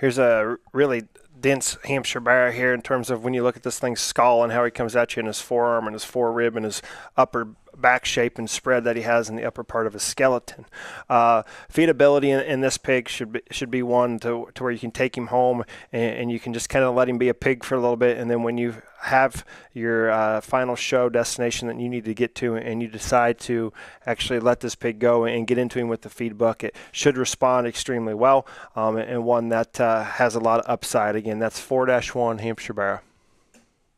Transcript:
Here's a really dense Hampshire Barrow here in terms of when you look at this thing's skull and how he comes at you in his forearm and his forerib and his upper back shape and spread that he has in the upper part of his skeleton. Uh, feedability in, in, this pig should be, should be one to, to where you can take him home and, and you can just kind of let him be a pig for a little bit and then when you have your uh, final show destination that you need to get to and you decide to actually let this pig go and get into him with the feed bucket should respond extremely well um, and one that uh, has a lot of upside. Again that's 4-1 Hampshire Barrow